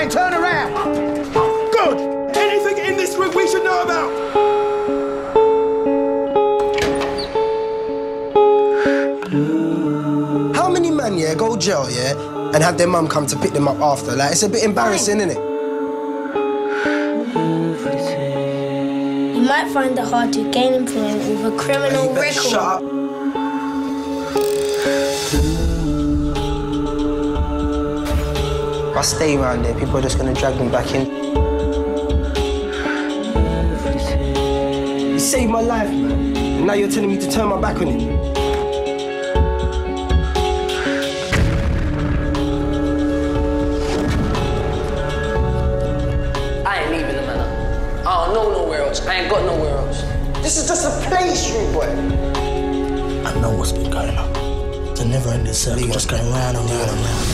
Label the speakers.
Speaker 1: and turn around. Good. Anything in this room we should know about? How many men, yeah, go jail, yeah, and have their mum come to pick them up after? Like, it's a bit embarrassing, isn't it?
Speaker 2: You might find it hard to gain employment with a criminal record.
Speaker 1: Shut up. I stay around there, people are just gonna drag me back in. You saved my life, man. And now you're telling me to turn my back on it.
Speaker 3: I ain't leaving the manor. I don't know nowhere else. I ain't got nowhere else.
Speaker 1: This is just a place, rude boy.
Speaker 4: I know what's been going on. It's a never ending circle, just going round and round and round.